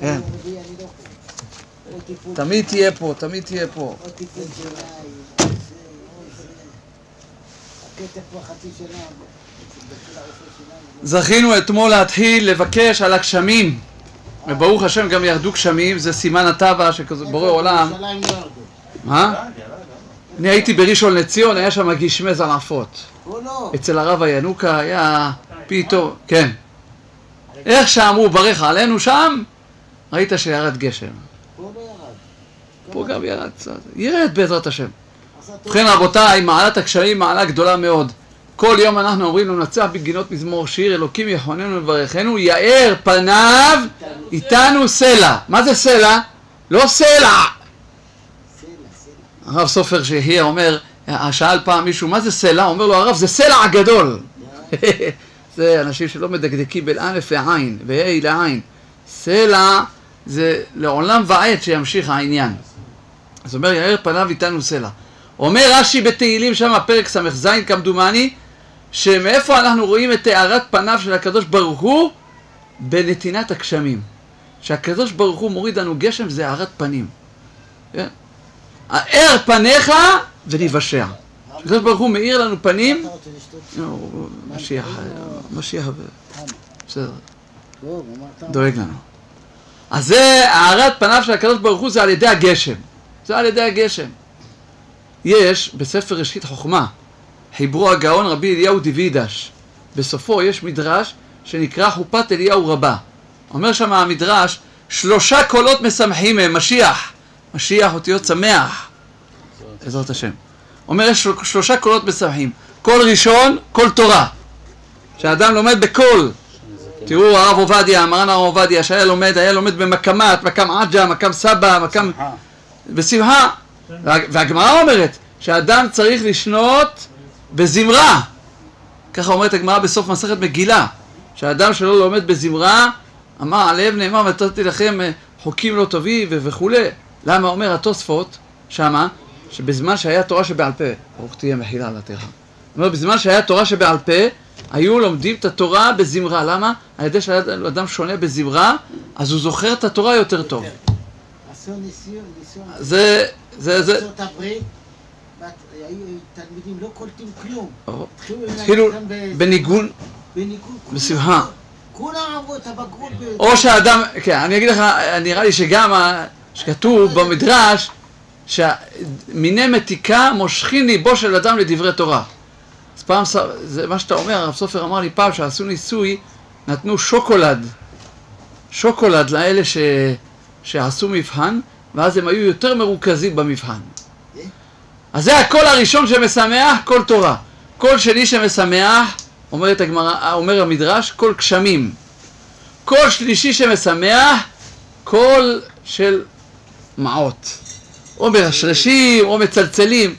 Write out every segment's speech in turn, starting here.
כן. תמיד תהיה פה, תמיד תהיה פה. זכינו אתמול להתחיל לבקש על הגשמים וברוך השם גם ירדו גשמים, זה סימן הטבע שכזה בורא עולם. מה? אני הייתי בראשון לציון, היה שם גשמי זרעפות. אצל הרב הינוקה היה פתאום, כן איך שאמרו ברך עלינו שם, ראית שירד גשם פה לא ירד. פה גם ירד קצת, ירד בעזרת השם. ובכן רבותיי, מעלת הקשיים מעלה גדולה מאוד. כל יום אנחנו אומרים לו נצח בגינות מזמור שיר, אלוקים יחוננו לברכנו, יאר פניו איתנו סלע. מה זה סלע? לא סלע! הרב סופר שיהיה אומר, שאל פעם מישהו, מה זה סלע? אומר לו הרב, זה סלע הגדול. זה אנשים שלא מדקדקים בין א' לעין, וה' לעין. סלע זה לעולם ועד שימשיך העניין. אז אומר, יאר פניו איתנו סלע. אומר רש"י בתהילים שם, פרק ס"ז כמדומני, שמאיפה אנחנו רואים את הארת פניו של הקדוש ברוך הוא? בנתינת הגשמים. שהקדוש ברוך הוא מוריד לנו גשם זה הארת פנים. כן? האר פניך וניוושע. הקדוש ברוך הוא מאיר לנו פנים, רוצה לשתות? נו, משיח, משיח, בסדר, אמרת. דואג לנו. אז זה הארת פניו של הקדוש ברוך הוא זה על ידי הגשם. זה על ידי הגשם. יש בספר ראשית חוכמה, חיברו הגאון רבי אליהו דיווידש. בסופו יש מדרש שנקרא חופת אליהו רבה. אומר שם המדרש, שלושה קולות משמחים הם, משיח. משיח אותיות שמח. בעזרת השם. אומר יש של- שלושה קולות משמחים. קול ראשון, קול תורה. שהאדם לומד בקול. תראו הרב עובדיה, מרן הרב עובדיה, שהיה לומד, היה לומד במקאמאת, מקאם עג'ם, מקאם סבא, מקאם... בשמחה. וה- והגמרא אומרת שאדם צריך לשנות בזמרה. ככה אומרת הגמרא בסוף מסכת מגילה, שהאדם שלא לומד בזמרה, אמר עליהם נאמר ונתתי לכם אה, חוקים לא טובים וכולי. למה אומר התוספות שמה, שבזמן שהיה תורה שבעל פה, ברוך תהיה מחילה על התורה. אומר בזמן שהיה תורה שבעל פה, היו לומדים את התורה בזמרה. למה? על ידי שאדם שונה בזמרה, אז הוא זוכר את התורה יותר טוב. ניסיון. זה, זה, זה, הברית, תלמידים לא קולטים כלום. התחילו בניגון, בניגוד. כולם בשמחה. כולם עברו את הבגרות. או שהאדם, כן, אני אגיד לך, נראה לי שגם שכתוב במדרש שמיני מתיקה מושכין ליבו של אדם לדברי תורה. אז פעם, זה מה שאתה אומר, הרב סופר אמר לי פעם שעשו ניסוי, נתנו שוקולד, שוקולד לאלה ש, שעשו מבחן, ואז הם היו יותר מרוכזים במבחן. אז זה הקול הראשון שמשמח, קול תורה. קול שני שמשמח, אומרת הגמרא, אומר המדרש, קול גשמים. קול שלישי שמשמח, קול של מעות. או מרשרשים, או מצלצלים.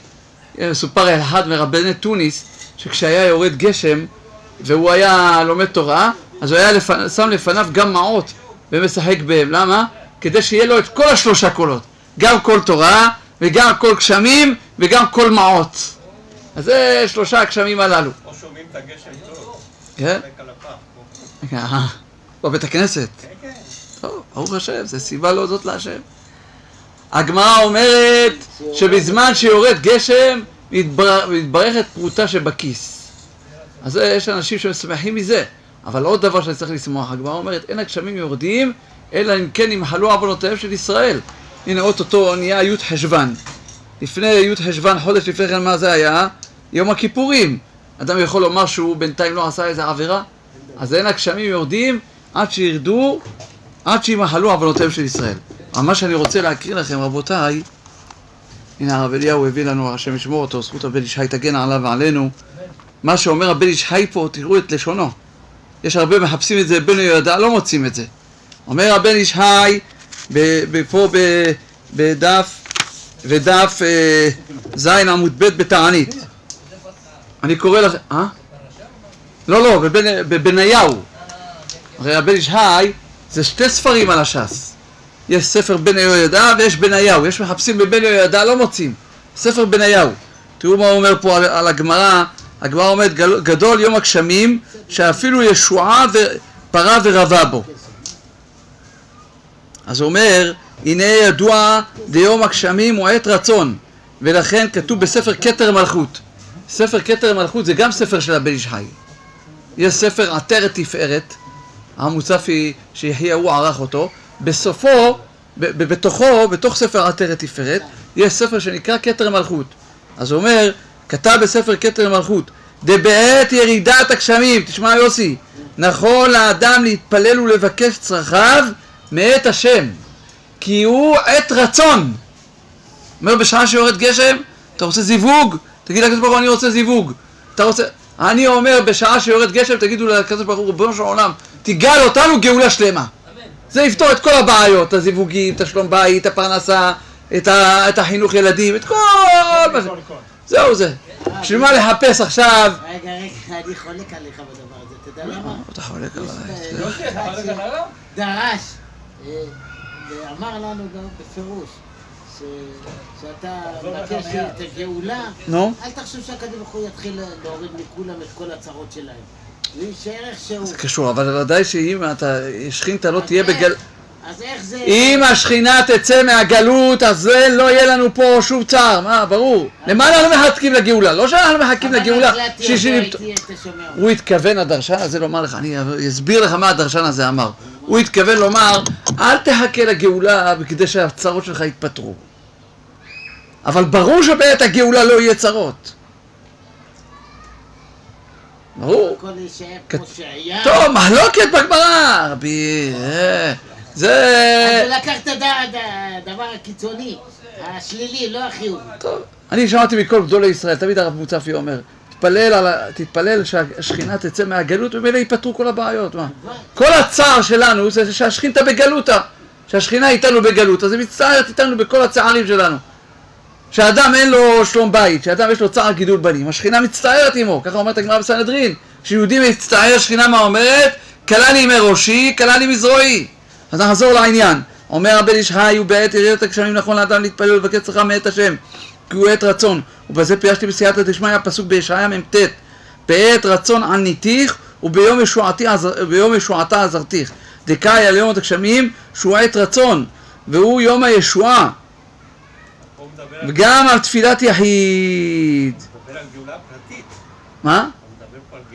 מסופר על אחד מרבני תוניס, שכשהיה יורד גשם, והוא היה לומד תורה, אז הוא היה לפ... שם לפניו גם מעות, ומשחק בהם. למה? כדי שיהיה לו את כל השלושה קולות. גם קול תורה, וגם קול גשמים, וגם קול מעות. אז זה שלושה הגשמים הללו. או שומעים את הגשם טוב, כן? הפח. אה, בבית הכנסת. כן, כן. טוב, ברוך השם, זו סיבה להודות להשם. הגמרא אומרת שבזמן שיורד גשם, מתבר- מתברכת פרוטה שבכיס. אז יש אנשים שמשמחים מזה. אבל עוד דבר שאני צריך לשמוח, הגמרא אומרת, אין הגשמים יורדים, אלא אם כן ימחלו עוונותיהם של ישראל. הנה, אוטוטו נהיה י' חשוון. לפני י' חשוון, חודש לפני כן, מה זה היה? יום הכיפורים. אדם יכול לומר שהוא בינתיים לא עשה איזה עבירה? אז אין הגשמים יורדים עד שירדו, עד שימחלו עוונותיהם של ישראל. אבל מה שאני רוצה להקריא לכם, רבותיי, הנה הרב אליהו הביא לנו, השם ישמור אותו, זכות הבן איש חי תגן עליו ועלינו. מה שאומר הבן איש חי פה, תראו את לשונו. יש הרבה מחפשים את זה, בן יהודה לא מוצאים את זה. אומר הבן ב- פה בדף, בדף אה, ז עמוד ב' בתענית. אני קורא לכם, אה? לא, לא, בבניהו. הרי הבן איש חי זה שתי ספרים על הש"ס. יש ספר בן יהוידע ויש בניהו. יש מחפשים בבן יהוידע, לא מוצאים. ספר בניהו. תראו מה הוא אומר פה על, על הגמרא. הגמרא אומרת "גל- גדול יום הגשמים שאפילו ישועה ופרה ורבה בו. אז הוא אומר, הנה ידוע דיום הגשמים הוא עת רצון, ולכן כתוב בספר כתר מלכות. ספר כתר מלכות זה גם ספר של הבן איש חי. יש ספר עטרת תפארת, המוצפי שיחייהו ערך אותו, בסופו, בתוכו, בתוך ספר עטרת תפארת, יש ספר שנקרא כתר מלכות. אז הוא אומר, כתב בספר כתר מלכות, דבעת ירידת הגשמים, תשמע יוסי, נכון לאדם להתפלל ולבקש צרכיו מאת השם, כי הוא עת רצון. אומר בשעה שיורד גשם, אתה רוצה זיווג? תגיד לקדוש ברוך הוא אני רוצה זיווג. אתה רוצה... אני אומר בשעה שיורד גשם תגידו לקדוש ברוך הוא ריבונו של עולם תגאל אותנו גאולה שלמה. זה יפתור את כל הבעיות, הזיווגים, את השלום בית, את הפרנסה, את, ה... את החינוך ילדים, את כל מה ש... זהו זה. בשביל מה לחפש עכשיו? רגע, רגע, אני חולק עליך בדבר הזה, אתה יודע למה? אתה חולק עליי. לדבר עליו? דרש, אה, ואמר לנו גם בפירוש, שאתה מבקש את הגאולה? אל תחשוב שהקדוש ברוך הוא יתחיל להוריד מכולם את כל הצרות שלהם. זה קשור, אבל ודאי שאם אתה, שכינתה לא תהיה בגל... אז איך זה... אם השכינה תצא מהגלות, אז זה לא יהיה לנו פה שוב צער, מה, ברור. למה אנחנו מחכים לגאולה? לא שאנחנו מחכים אבל לגאולה. החלטתי, הייתי, אתה שומע. הוא התכוון, הדרשן הזה לומר לך, אני אסביר לך מה הדרשן הזה אמר. הוא התכוון לומר, אל תחכה לגאולה כדי שהצרות שלך יתפטרו. אבל ברור שבעת הגאולה לא יהיה צרות. ברור. הכל יישאר כמו שהיה. טוב, מחלוקת בגמרא, רבי... אה, אז זה... הוא לקח את הד- הדבר הקיצוני, השלילי, לא החיובי. טוב. אני שמעתי מכל גדולי ישראל, תמיד הרב מוצפי אומר, תתפלל, על ה... תתפלל שהשכינה תצא מהגלות, וממילא ייפתרו כל הבעיות, מה? כל הצער שלנו זה שהשכינתה בגלותה, שהשכינה איתנו בגלות, אז היא מצטערת איתנו בכל הצערים שלנו. שאדם אין לו שלום בית, שאדם יש לו צער גידול בנים, השכינה מצטערת עמו, ככה אומרת הגמרא בסנהדרין, כשיהודי מצטער, השכינה מה אומרת? כלני מראשי, כלני מזרועי. אז נחזור לעניין. אומר הבן איש חי, ובעת ירידת הגשמים נכון לאדם להתפלל ולבקש צרכיו מאת השם, כי הוא עת רצון. ובזה פירשתי בסייעתא דשמיא, פסוק בישעיה מ"ט. בעת רצון עניתיך, וביום ישועתה עזרתיך. דקאי על יום הגשמים, שהוא עת רצון, והוא יום הישועה, וגם על תפילת יחיד. מה?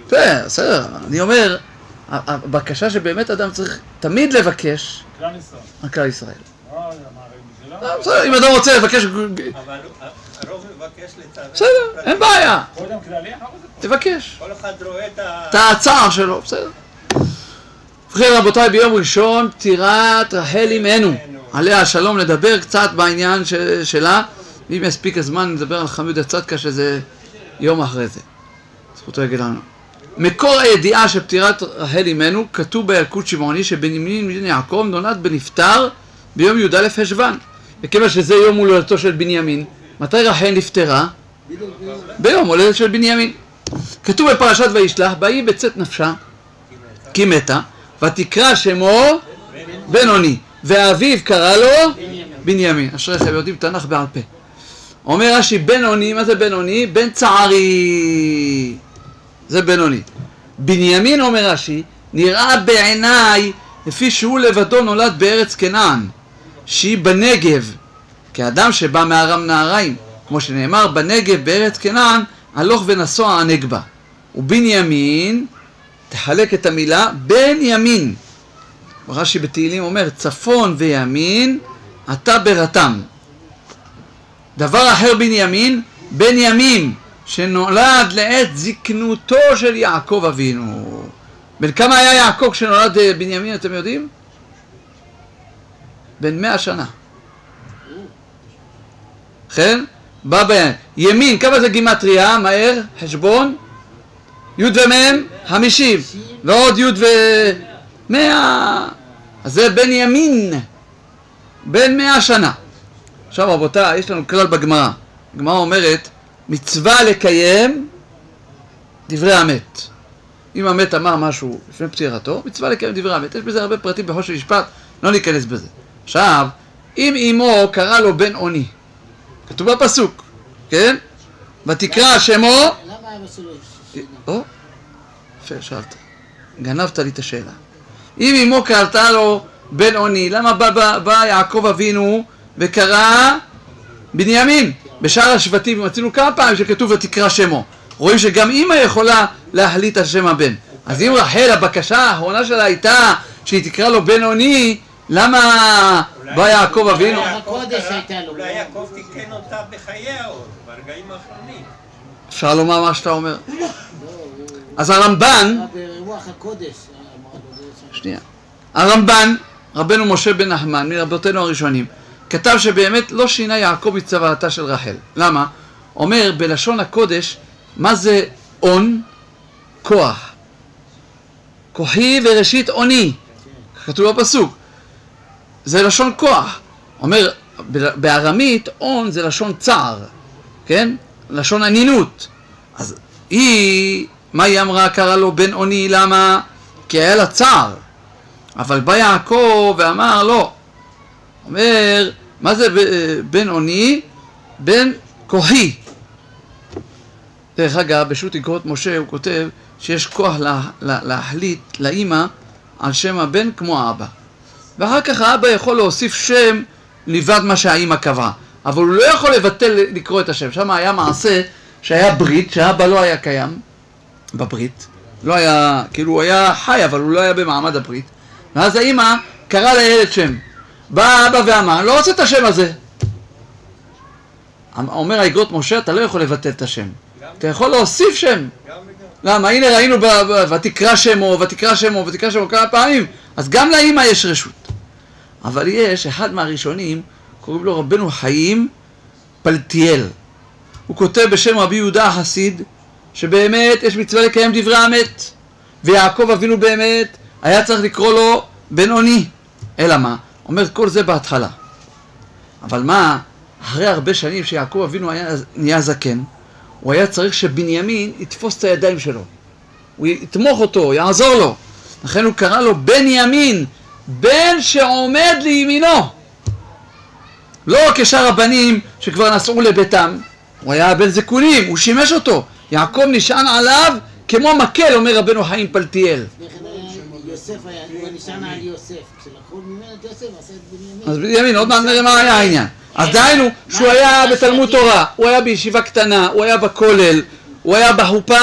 גאולה. בסדר, אני אומר, הבקשה שבאמת אדם צריך תמיד לבקש, כלל ישראל. אה, בסדר, אם אדם רוצה לבקש, אבל הרוב מבקש לצער. בסדר, אין בעיה. תבקש. כל אחד רואה את הצער שלו, בסדר. ובכן רבותיי, ביום ראשון פטירת רחל אמנו, עליה השלום, נדבר קצת בעניין שלה, ואם יספיק הזמן נדבר על חמידה צדקה שזה יום אחרי זה. זכותו יגיד לנו. מקור הידיעה של פטירת רחל אמנו כתוב בילקוט שמעוני שבנימין בן יעקב נולד בנפטר ביום י"א חשוון. וכיוון שזה יום הולדתו של בנימין, מתי רחל נפטרה? ביום הולדת של בנימין. כתוב בפרשת וישלח, ויהי בצאת נפשה, כי מתה, ותקרא שמו בינוני, ואביו קרא לו בנימין. אשריכם יודעים תנ"ך בעל פה. אומר רש"י, בינוני, מה זה בינוני? בן צערי. זה בינוני. בנימין, אומר רש"י, נראה בעיניי לפי שהוא לבדו נולד בארץ כנען, שהיא בנגב, כאדם שבא מארם נהריים, כמו שנאמר, בנגב בארץ כנען, הלוך ונסוע הנגבה. ובנימין, תחלק את המילה, בן ימין. רש"י בתהילים אומר, צפון וימין, אתה ברתם. דבר אחר בנימין, בן ימים, שנולד לעת זקנותו של יעקב אבינו. בן כמה היה יעקב כשנולד אה, בנימין, אתם יודעים? בן מאה שנה. כן? בא בימין, כמה זה גימטריה? מהר, חשבון. י' ומ', חמישים. ועוד י' ו... מאה. אז זה בן ימין. בן מאה שנה. עכשיו רבותיי, יש לנו כלל בגמרא. הגמרא אומרת, מצווה לקיים דברי המת. אם המת אמר משהו לפני פטירתו, מצווה לקיים דברי המת. יש בזה הרבה פרטים בחושן משפט, לא ניכנס בזה. עכשיו, אם אמו קרא לו בן אוני, כתוב בפסוק, כן? ותקרא שמו... למה אבא שלו? או, יפה, שאלת. גנבת לי את השאלה. אם אמו קראתה לו בן עוני? למה בא, בא, בא יעקב אבינו וקרא בנימין? בשאר השבטים מצינו כמה פעמים שכתוב ותקרא שמו. רואים שגם אימא יכולה להחליט על שם הבן. אז אם רחל, הבקשה האחרונה שלה הייתה שהיא תקרא לו בן עוני, למה בא יעקב אבינו? אולי יעקב תיקן אותה בחייה עוד, ברגעים האחרונים. אפשר לומר מה שאתה אומר. אז הרמב"ן, ברוח הקודש. שנייה, הרמב"ן, רבנו משה בן נחמן, מרבותינו הראשונים, כתב שבאמת לא שינה יעקב מצוואתה של רחל. למה? אומר בלשון הקודש, מה זה און? כוח. כוחי וראשית אוני. כתוב בפסוק. זה לשון כוח. אומר, בארמית און זה לשון צער, כן? לשון אנינות. אז היא, מה היא אמרה? קרא לו בן אוני, למה? כי היה לה צער. אבל בא יעקב ואמר לא. אומר, מה זה בן אוני? בן כוחי. דרך אגב, בשו"ת אגרות משה הוא כותב שיש כוח לה, לה, להחליט לאימא על שם הבן כמו האבא. ואחר כך האבא יכול להוסיף שם לבד מה שהאימא קבעה. אבל הוא לא יכול לבטל לקרוא את השם. שם היה מעשה שהיה ברית, שהאבא לא היה קיים בברית. לא היה, כאילו הוא היה חי, אבל הוא לא היה במעמד הברית. ואז האימא קראה לילד שם. בא האבא ואמר, אני לא רוצה את השם הזה. אומר האגרות משה, אתה לא יכול לבטל את השם. אתה יכול להוסיף שם. למה? הנה ראינו ב- ותקרא שמו, ותקרא שמו, ותקרא שמו כמה פעמים, אז גם לאימא יש רשות. אבל יש אחד מהראשונים, קוראים לו רבנו חיים פלטיאל. הוא כותב בשם רבי יהודה החסיד, שבאמת יש מצווה לקיים דברי המת, ויעקב אבינו באמת היה צריך לקרוא לו בן אוני. אלא מה? אומר כל זה בהתחלה. אבל מה, אחרי הרבה שנים שיעקב אבינו היה, נהיה זקן, הוא היה צריך שבנימין יתפוס את הידיים שלו. הוא יתמוך אותו, יעזור לו. לכן הוא קרא לו בן ימין, בן שעומד לימינו. לא כשאר הבנים שכבר נסעו לביתם, הוא היה בן זקונים, הוא שימש אותו. יעקב נשען עליו כמו מקל, אומר רבנו חיים פלטיאל. יוסף היה, נשען על יוסף. בנימין. אז בנימין, עוד מעט נראה מה היה העניין. אז דהיינו, שהוא היה בתלמוד תורה, הוא היה בישיבה קטנה, הוא היה בכולל, הוא היה בחופה,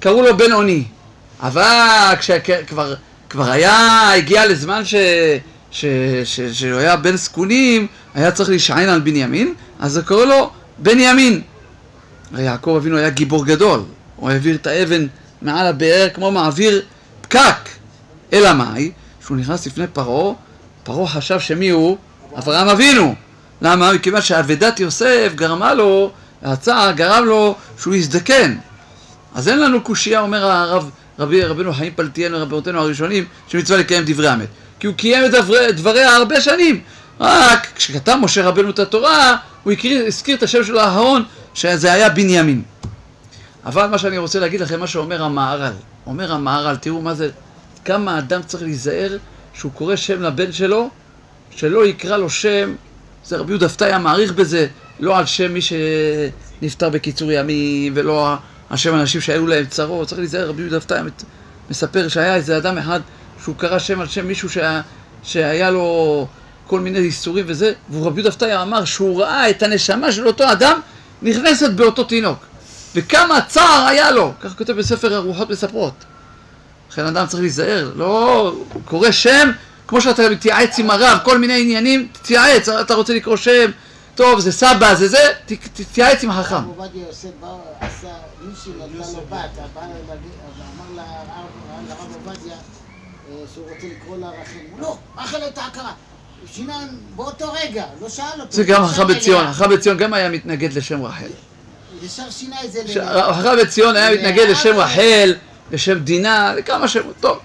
קראו לו בן אוני. אבל כשכבר כבר היה, הגיע לזמן שהוא היה בן זקונים, היה צריך להישען על בנימין, אז קראו לו בן ימין. הרי יעקב אבינו היה גיבור גדול, הוא העביר את האבן מעל הבאר כמו מעביר פקק. אלא מאי? כשהוא נכנס לפני פרעה, פרעה חשב שמי הוא? אברהם אבינו. למה? מכיוון שאבדת יוסף גרמה לו, הצער גרם לו שהוא יזדקן. אז אין לנו קושייה, אומר הרב, רבי, רבנו חיים פלטיאל ורבותינו הראשונים, שמצווה לקיים דברי המת. כי הוא קיים את דברי, דבריה הרבה שנים. רק כשכתב משה רבנו את התורה, הוא הקריא, הזכיר את השם שלו אהרון, שזה היה בנימין. אבל מה שאני רוצה להגיד לכם, מה שאומר המהר"ל. אומר המהר"ל, תראו מה זה, כמה אדם צריך להיזהר שהוא קורא שם לבן שלו, שלא יקרא לו שם, זה רבי יהודה פתאי מעריך בזה, לא על שם מי שנפטר בקיצור ימים, ולא על שם אנשים שהיו להם צרות, צריך להיזהר, רבי יהודה פתאי מספר שהיה איזה אדם אחד שהוא קרא שם על שם מישהו שהיה, שהיה לו כל מיני איסורים וזה, ורבי יהודה פתאי אמר שהוא ראה את הנשמה של אותו אדם נכנסת באותו תינוק. וכמה צער היה לו, כך כותב בספר הרוחות מספרות. לכן אדם צריך להיזהר, לא קורא שם, כמו שאתה מתייעץ עם הרב, כל מיני עניינים, תתייעץ, אתה רוצה לקרוא שם, טוב, זה סבא, זה זה, ת- תתייעץ עם החכם. הרב עובדיה יוסף בא, עשה, מישהי נתנה לו בת, בא להגיד- ואמר לרב- לרב עובדיה אה, שהוא רוצה לקרוא לה רחל. הוא לא, רחל הייתה הכרה. הוא שינה באותו רגע, לא שאל אותו. זה גם החכם בציון. החכם בציון גם היה מתנגד לשם רחל. ישר שינה את זה החכם בציון היה מתנגד לשם רחל, לשם דינה, לכמה שמות, טוב.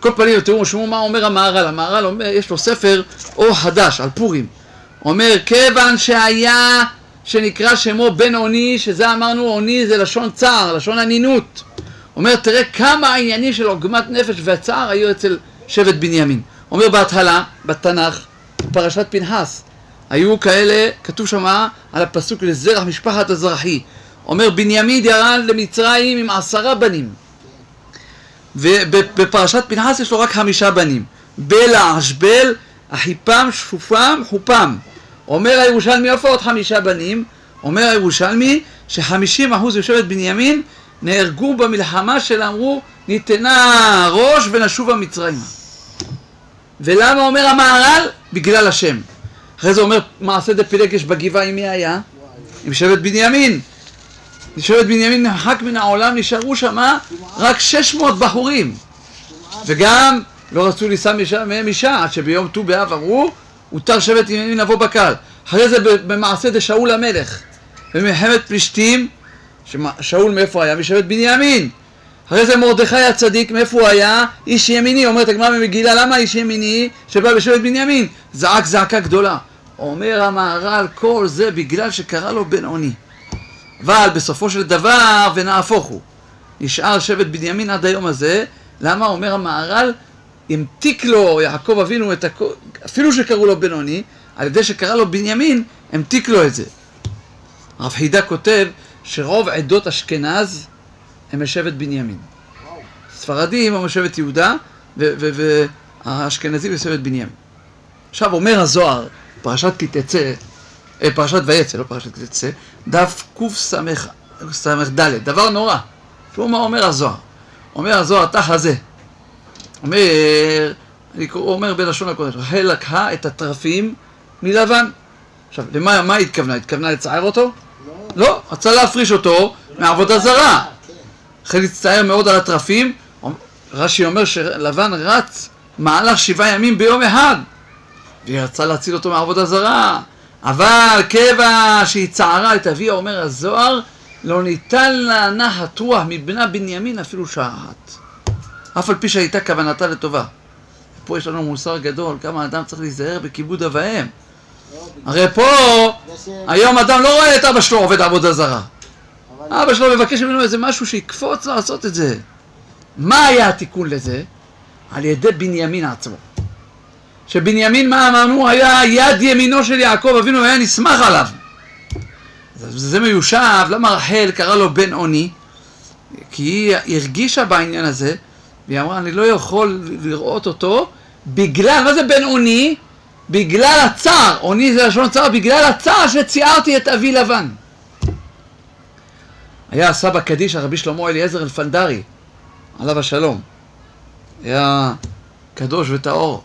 כל פנים, תראו, שמעו מה אומר המהר"ל, המהר"ל אומר, יש לו ספר אור חדש על פורים. אומר, כיוון שהיה, שנקרא שמו בן אוני, שזה אמרנו, אוני זה לשון צער, לשון אנינות. אומר, תראה כמה העניינים של עוגמת נפש והצער היו אצל שבט בנימין. אומר בהתחלה, בתנ"ך, פרשת פנחס, היו כאלה, כתוב שמה על הפסוק לזרח משפחת הזרחי. אומר, בנימין ירד למצרים עם עשרה בנים. ובפרשת פנחס יש לו רק חמישה בנים. בלע, אשבל אחיפם, שפופם, חופם. אומר הירושלמי, איפה עוד חמישה בנים? אומר הירושלמי שחמישים אחוז יושבת בנימין נהרגו במלחמה של אמרו ניתנה ראש ונשובה מצרימה. ולמה אומר המהר"ל? בגלל השם. אחרי זה אומר מעשה דה פילגש בגבעה עם מי היה? עם שבט בנימין. שבט בנימין נמחק מן העולם, נשארו שמה רק 600 בחורים. וגם לא רצו לישא מהם אישה, עד שביום ט"ו באב אמרו, הותר שבט בנימין לבוא בקהל. אחרי זה במעשה שאול המלך, במלחמת פלישתים, שאול מאיפה היה? משבט בנימין. אחרי זה מרדכי הצדיק, מאיפה הוא היה? איש ימיני, אומרת הגמרא במגילה, למה איש ימיני שבא בשבט בנימין? זעק זעקה גדולה. אומר המהר"ל, כל זה בגלל שקרא לו בן עוני. אבל בסופו של דבר, ונהפוך הוא, נשאר שבט בנימין עד היום הזה, למה אומר המהר"ל, המתיק לו יעקב אבינו את הכל, אפילו שקראו לו בינוני, על ידי שקרא לו בנימין, המתיק לו את זה. הרב חידה כותב שרוב עדות אשכנז הם משבט בנימין. ספרדים הם משבט יהודה, והאשכנזים משבט בנימין. עכשיו אומר הזוהר, פרשת כי תצא, אה, פרשת ויצא, לא פרשת כי תצא, דף קס"ד, דבר נורא. תראו מה אומר הזוהר. אומר הזוהר, תח הזה. אומר, אני אומר בלשון הקודש, רחל לקחה את התרפים מלבן. עכשיו, למה מה היא התכוונה? התכוונה לצער אותו? לא, רצה להפריש אותו מעבודה זרה. כן. אחרי להצטער מאוד על התרפים, רש"י אומר שלבן רץ מהלך שבעה ימים ביום אחד, והיא רצה להציל אותו מעבודה זרה, אבל כיוון שהיא צערה את אביה, אומר הזוהר, לא ניתן לה נחת רוח מבנה בנימין אפילו שעה אחת. אף על פי שהייתה כוונתה לטובה. פה יש לנו מוסר גדול, כמה אדם צריך להיזהר בכיבוד אב ואם. הרי פה, היום אדם לא רואה את אבא שלו עובד עבודה זרה. אבא שלו מבקש ממנו איזה משהו שיקפוץ לעשות את זה. מה היה התיקון לזה? על ידי בנימין עצמו. שבנימין, מה אמרנו? היה יד ימינו של יעקב אבינו, היה נסמך עליו. זה מיושב, למה רחל קרא לו בן עוני? כי היא הרגישה בעניין הזה, והיא אמרה, אני לא יכול לראות אותו בגלל, מה זה בן עוני? בגלל הצער, עוני זה לשון צער, בגלל הצער שציערתי את אבי לבן. היה הסבא קדיש, הרבי שלמה אליעזר אלפנדרי, עליו השלום. היה קדוש וטהור.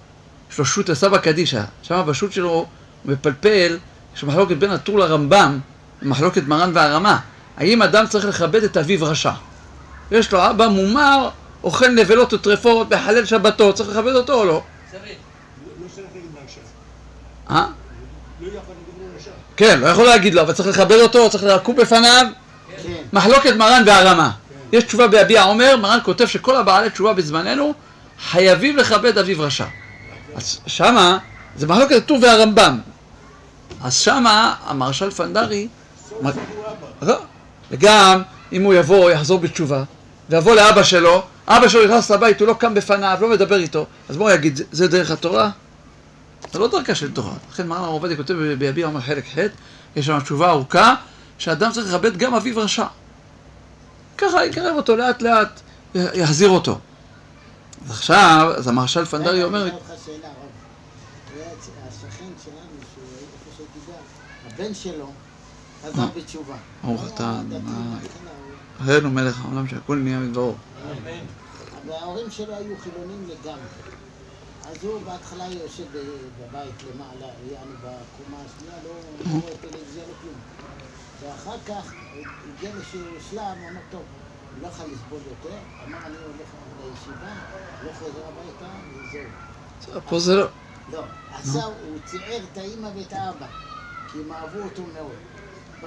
יש לו שו"ת הסבא קדישא. שם בשו"ת שלו הוא מפלפל, יש מחלוקת בין הטור לרמב"ם, מחלוקת מרן והרמה. האם אדם צריך לכבד את אביו רשע? יש לו אבא מומר, אוכל נבלות וטרפות, מחלל שבתות, צריך לכבד אותו או לא? לא צריך מהרשע. אה? לא. כן, לא יכול להגיד לו, אבל צריך לכבד אותו, צריך לקום בפניו. כן. מחלוקת מרן והרמה. יש תשובה ביביע עומר, מרן כותב שכל הבעלי תשובה בזמננו חייבים לכבד אביו רשע. אז שמה, זה מחלוקת הטור והרמב"ם. אז שמה המרשל פנדרי, מ- לא. וגם אם הוא יבוא, יחזור בתשובה, ויבוא לאבא שלו, אבא שלו נכנס לבית, הוא לא קם בפניו, לא מדבר איתו, אז מה הוא יגיד, "זה- דרך התורה? זה לא דרכה של תורה. לכן מרן הרב עובדיה כותב ביביע עומר חלק ח', יש שם תשובה ארוכה, שאדם צריך לכבד גם אביו רשע. ככה יקרב אותו לאט לאט, יחזיר אותו. אז עכשיו, אז המרשל פנדרי רגע, אומר, אני אשאל אותך שאלה, הרב. השכן שלנו, שהוא- איפה שהייתי גר, הבן שלו חזר? בתשובה. ברוך הוא אתה? דתי בהתחלה, הוא- הראינו מלך העולם שהכל נהיה מדברו. אבל ההורים שלו היו חילונים לגמרי. אז הוא בהתחלה יושב בבית למעלה, יענו בקומה השנייה, לא לא רואה טלוויזיה, לא כלום. ואחר כך הגיע לאיזשהו שלב, הוא אמר, טוב, לא יכול לסבול יותר, אמר, אני הולך לא חוזר הביתה, וזהו. פה זה לא. לא, עשה, הוא ציער את האימא ואת האבא, כי הם אהבו אותו מאוד.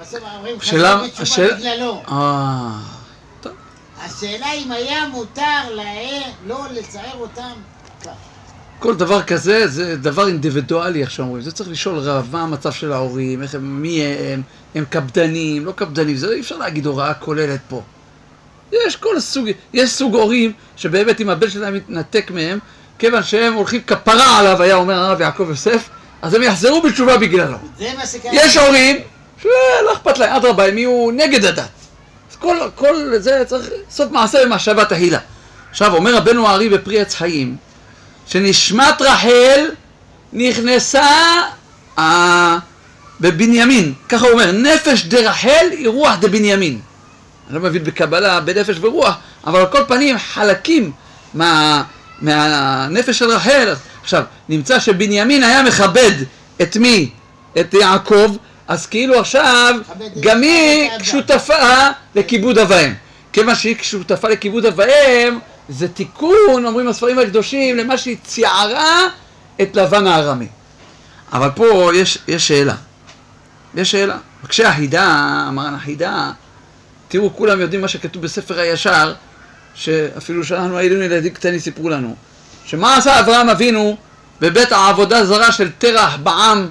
בסוף השאלה- חזרו בתשובה בגללו. אה... השאלה אם היה מותר להם לא לצער אותם כך. כל דבר כזה זה דבר אינדיבידואלי, איך שאומרים. זה צריך לשאול רב, מה המצב של ההורים, איך הם, מי הם, הם קפדנים, לא קפדנים, זה אי אפשר להגיד הוראה כוללת פה. יש כל סוג, יש סוג הורים שבאמת אם הבן שלהם מתנתק מהם, כיוון שהם הולכים כפרה עליו, היה אומר הרב יעקב יוסף, אז הם יחזרו בתשובה בגללו. יש הורים שלא אכפת להם, אדרבה, הם יהיו נגד הדת. אז כל, כל זה צריך סוף מעשה במחשבה תהילה. עכשיו, אומר רבנו הארי בפרי עץ חיים, שנשמת רחל נכנסה אה, בבנימין, ככה הוא אומר, נפש דרחל היא רוח דבנימין. אני לא מבין בקבלה, בנפש ורוח, אבל על כל פנים חלקים מה, מהנפש של רחל. עכשיו, נמצא שבנימין היה מכבד את מי? את יעקב, אז כאילו עכשיו גם היא. שותפה לכיבוד אב ואם. כיוון שהיא שותפה לכיבוד אב ואם, זה תיקון, אומרים הספרים הקדושים, למה שהיא ציערה את לבן הארמי. אבל פה יש, יש שאלה. יש שאלה. כשהחידה, אמרן החידה, תראו, כולם יודעים מה שכתוב בספר הישר, שאפילו שאנחנו היינו ילדים קטנים סיפרו לנו, שמה עשה אברהם אבינו בבית העבודה זרה של תרח בעם.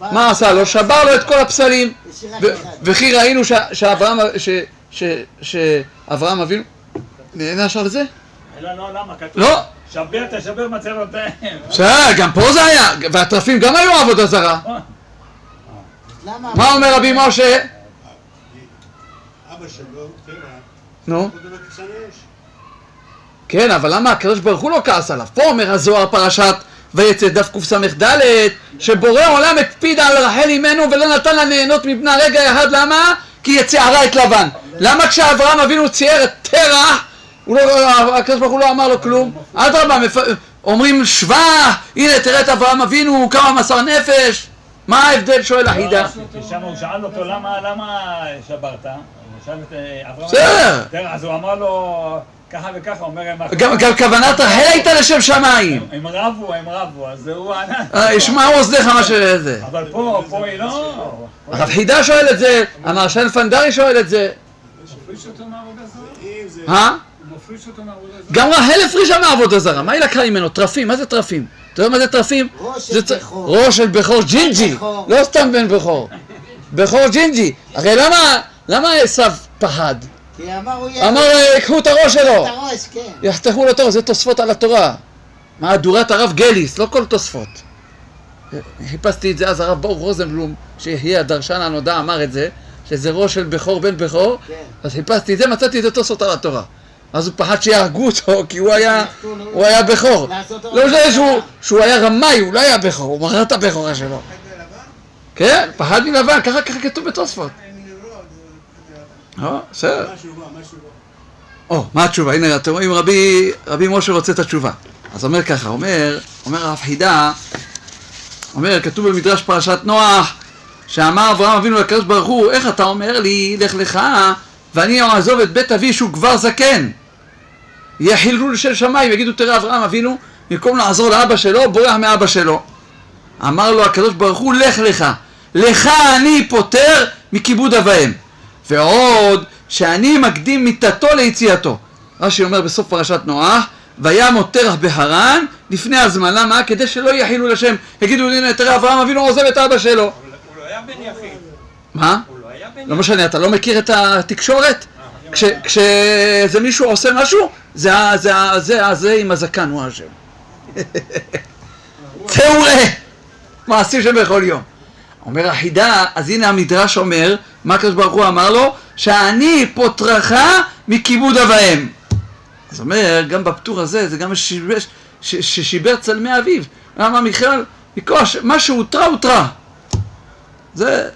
מה עשה לו? שבר לו את כל הפסלים. וכי ראינו שאברהם, אבינו נענש על זה? אלא לא, למה? כתוב. לא. שבר תשבר מצבותיהם. בסדר, גם פה זה היה, והטרפים גם היו עבודה זרה. למה? מה אומר רבי משה? אבא שלו, תראה, נו. כן, אבל למה הקדוש ברוך הוא לא כעס עליו? פה אומר הזוהר פרשת ויצא דף קס"ד, שבורא עולם הקפיד על רחל אימנו ולא נתן לה ליהנות מבנה רגע אחד, למה? כי היא צערה את לבן. למה כשאברהם אבינו צייר את תרח, הוא לא, הקדוש ברוך הוא לא אמר לו כלום? אדרבה. אומרים שבח, הנה תראה את אברהם אבינו, כמה מסר נפש. מה ההבדל שואל החידה? כי שם הוא שאל אותו למה שברת? אה, אברהם. בסדר. אז הוא אמר לו ככה וככה, אומר הם... גם, גם כוונת רחל הייתה לשם שמיים. הם רבו, הם רבו, אז הוא ענה. אה, ישמעו אוזניך מה שזה. אבל פה, פה היא לא... הרב חיד"א שואל את זה, המרשל פנדרי שואל את זה. מפריש אותו מעבודה זרה? אם זה... אה? הוא מפריש אותו מעבודה זרה? גם רחל הפרישה מעבודה זרה, מה היא לקחה ממנו? תרפים, מה זה תרפים? אתה יודע מה זה תרפים? ראש של בכור. ראש של בכור ג'ינג'י. לא סתם בן בכור. בכור ג'ינג'י. הרי למה, למה עשו פחד? כי אמר. אמר, אה, קחו את הראש שלו, את הראש, כן. יחתכו לו את הראש, זה תוספות על התורה. מהדורת הרב גליס, לא כל תוספות. חיפשתי את זה אז, הרב ברוך רוזנבלום, שיהיה הדרשן הנודע, אמר את זה, שזה ראש של בכור בן בכור, כן. אז חיפשתי את זה, מצאתי את זה תוספות על התורה. אז הוא פחד שיהרגו אותו, כי הוא היה, הוא היה בכור. לא משנה שהוא, שהוא היה רמאי, הוא לא היה בכור, הוא מכר את הבכורה שלו. כן, פחד מלבן, ככה ככה כתוב בתוספות. לא, בסדר. או, מה התשובה? הנה, אתם רואים, רבי, רבי משה רוצה את התשובה. אז אומר ככה, אומר, אומר הרב חידה, אומר, כתוב במדרש פרשת נוח, שאמר אברהם אבינו לקדוש ברוך הוא, איך אתה אומר לי, לך לך, ואני אעזוב את בית אבי שהוא כבר זקן. יהיה חילול של שמיים, יגידו, תראה אברהם אבינו, במקום לעזור לאבא שלו, בורח מאבא שלו. אמר לו הקדוש ברוך הוא, לך לך, לך אני פוטר מכיבוד אב ואם. ועוד, שאני מקדים מיתתו ליציאתו. רש"י אומר בסוף פרשת נוח, וימות תרח בהרן לפני הזמן, למה? כדי שלא יהיה חילול השם. יגידו, הנה, תראה, אברהם אבינו עוזב את אבא שלו. הוא לא היה בן יחיד. מה? הוא לא היה בן לא יחיד. משנה, אתה לא מכיר את התקשורת? כש- כשזה מישהו עושה משהו, זה ה- זה ה- זה ה- זה עם הזקן, הוא האשם. צא וראה, מעשים שבכל יום. אומר החידה, אז הנה המדרש אומר, מה הקדוש ברוך הוא אמר לו? שאני פוטרך מכיבוד אב ואם. אז אומר, גם בפטור הזה, זה גם ששיבר צלמי אביו. למה מיכאל, מכוח, מה שהותרה, הותרה. זה,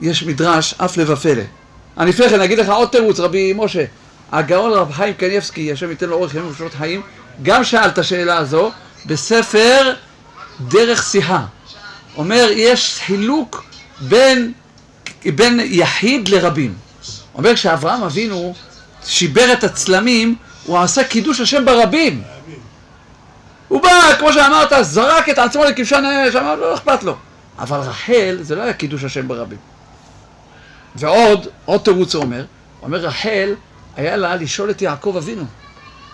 יש מדרש, הפלא ופלא. אני לפני כן אגיד לך עוד תירוץ, רבי משה. הגאון רב חיים קניבסקי, השם ייתן לו אורך ימים ושנות חיים, גם שאל את השאלה הזו בספר דרך שיחה. אומר, יש חילוק בין, בין יחיד לרבים. אומר, כשאברהם אבינו שיבר את הצלמים, הוא עשה קידוש השם ברבים. הוא בא, כמו שאמרת, זרק את עצמו לכבשן האש, אמר, לא אכפת לו. אבל רחל, זה לא היה קידוש השם ברבים. ועוד, עוד תירוץ הוא אומר, הוא אומר, רחל, היה לה לשאול את יעקב אבינו,